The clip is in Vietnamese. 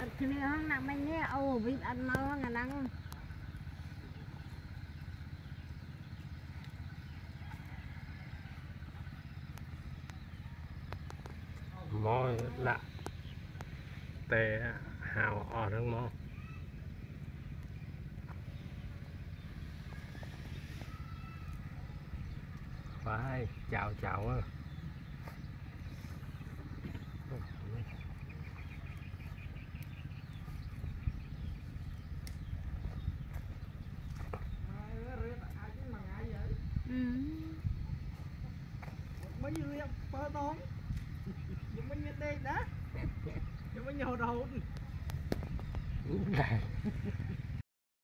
អត់គ្នាហ្នឹងណាក់មិញនេះអូវិញអត់មកហ្នឹងអាហ្នឹងមកដាក់តែហៅអស់ហ្នឹងមកបាយចៅចៅហ្នឹង mấy người em bơ tốn nhưng mà nhìn đây đó. Nhưng mà nhiều đầu. ได้